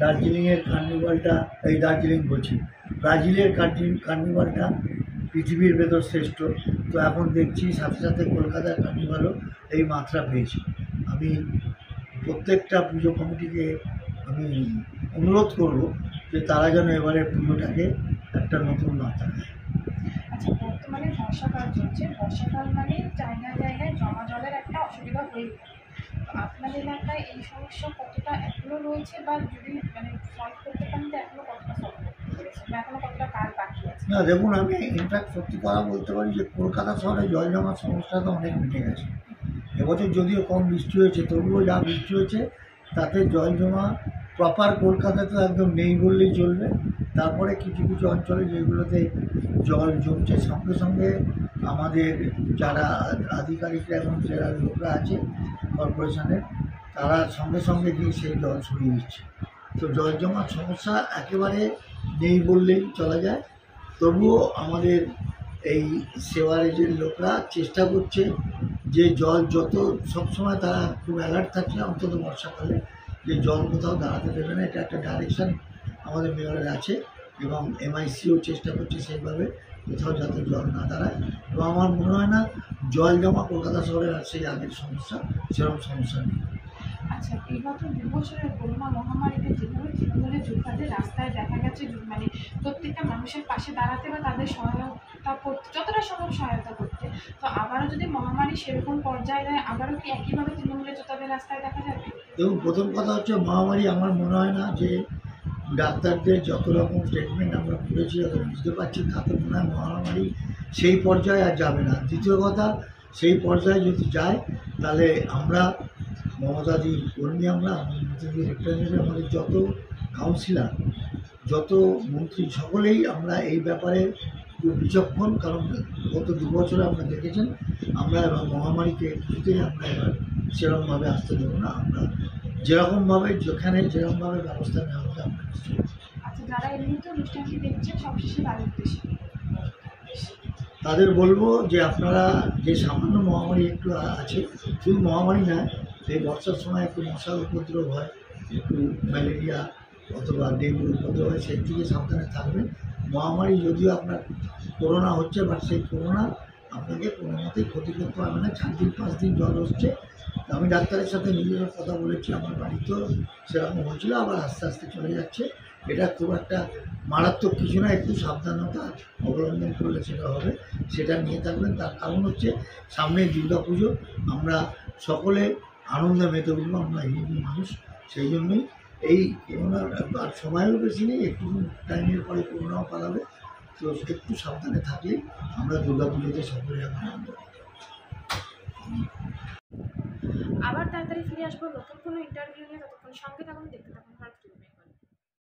দার্জিলিংয়ের কার্নিভালটা, এই দার্জিলিং বলছি, ব্রাজিলের কার্নি কার্নিভালটা পৃথিবীর ভেতর শ্রেষ্ঠ। তো এখন দেখছি সাথে সাথে কলকাতার কার্নিভালও এই মাত্রা পেয়েছে। আমি প্রত্যেকটা পুজো কমিটিকে আমি অনুরোধ করব যে তারা যেন এবারে পুজোটাকে একটা নতুন মাত্রা দেয়। আচ্ছা বর্তমানে বর্ষাকাল চলছে। বর্ষাকাল মানে জায়গায় জায়গায় জমা জলের একটা অসুবিধা হয়ে আপনার এলাকায় এই সমস্যা কতটা এখনও রয়েছে বা যদি মানে সলভ করতে পারেন তো এখনও কতটা সলভ না, দেখুন, আমি ইনফ্যাক্ট সত্যি কথা বলতে পারি যে কলকাতা শহরে জল জমার সমস্যা তো অনেক মিটে গেছে। এবছর যদিও কম বৃষ্টি হয়েছে, তবুও যা বৃষ্টি হয়েছে, তাতে জল জমা প্রপার কলকাতাতে একদম নেই বললেই চলবে। তারপরে কিছু কিছু অঞ্চলে যেগুলোতে জল জমছে সঙ্গে সঙ্গে আমাদের যারা আধিকারিকরা এবং যারা লোকরা আছে কর্পোরেশনের, তারা সঙ্গে সঙ্গে গিয়ে সেই জল সরিয়ে দিচ্ছে। তো জল জমার সমস্যা একেবারে নেই বললেই চলা যায়। তবুও আমাদের এই সেওয়ারেজের লোকরা চেষ্টা করছে যে জল যত সবসময় তারা খুব অ্যালার্ট থাকছে অন্তত বর্ষাকালে যে জল কোথাও দাঁড়াতে দেবে না, এটা একটা ডাইরেকশান আমাদের মেয়রের আছে এবং এমআইসিও চেষ্টা করছে সেইভাবে কোথাও যাতে জল না দাঁড়ায়। এবং আমার মনে হয় না জল জমা কলকাতা শহরের সেই আগের সমস্যা সেরকম সমস্যা নেই। আচ্ছা এই মাত্র দু বছরের করোনা মহামারীতে যেভাবে তৃণমূলের যোদ্ধাদের রাস্তায় দেখা গেছে মানে প্রত্যেকটা মানুষের পাশে দাঁড়াতে বা তাদের সহায়তা করতে যতটা সম্ভব সহায়তা করতে তো আবারও যদি মহামারী সেরকম পর্যায়ে দেয় আবারও কি একইভাবে তৃণমূলের যোদ্ধাদের রাস্তায় দেখা যাবে? এবং প্রথম কথা হচ্ছে মহামারী আমার মনে হয় না যে ডাক্তারদের যত রকম ট্রিটমেন্ট আমরা করেছি যত বুঝতে পারছি তাতে মনে হয় মহামারী সেই পর্যায়ে আর যাবে না। দ্বিতীয় কথা, সেই পর্যায়ে যদি যায়, তাহলে আমরা, মমতাদি কর্মী আমরা রিপ্রেজেন্টেটিভ আমাদের যত কাউন্সিলার যত মন্ত্রী, সকলেই আমরা এই ব্যাপারে খুব বিচক্ষণ, কারণ গত দু বছরে আমরা দেখেছেন, আমরা এবার মহামারীকে কিছুতেই আমরা এবার সেরকমভাবে আসতে দেবো না, আমরা যেরকমভাবে যেখানে যেরকমভাবে ব্যবস্থা নেওয়া হবে আমরা আচ্ছা তাদের বলব যে আপনারা যে সামান্য মহামারী একটু আছে শুধু মহামারী না এই বর্ষার সময় একটু মশার উপদ্রব হয় একটু ম্যালেরিয়া অথবা ডেঙ্গুর উপদ্রব হয় সেই থেকে সাবধানে থাকবেন। মহামারী যদিও আপনার করোনা হচ্ছে বাট সেই করোনা আপনাকে কোনো মতেই ক্ষতি করতে পারবে না, চার দিন, পাঁচ দিন জ্বর হচ্ছে আমি ডাক্তারের সাথে নিজের কথা বলেছি, আমার বাড়িতেও সেরকম হয়েছিল, আবার আস্তে আস্তে চলে যাচ্ছে। এটা খুব একটা মারাত্মক কিছু না, একটু সাবধানতা অবলম্বন করলে সেটা হবে, সেটা নিয়ে থাকবেন। তার কারণ হচ্ছে, সামনে দুর্গা পুজো আমরা সকলে আনন্দে মেতে উঠবো, আমরা হিন্দু মানুষ, সেই জন্যই এই করোনার আর সময়ও বেশি নেই, একটু টাইমের পরে করোনাও পালাবে। তো একটু সাবধানে থাকলে আমরা দুর্গা পুজোতে সকলে আনন্দ আবার তাড়াতাড়ি ফিরে আসব। নতুন কোনো ইন্টারভিউ নিয়ে ততক্ষণ সঙ্গে থাকুন, দেখতে থাকুন ভারত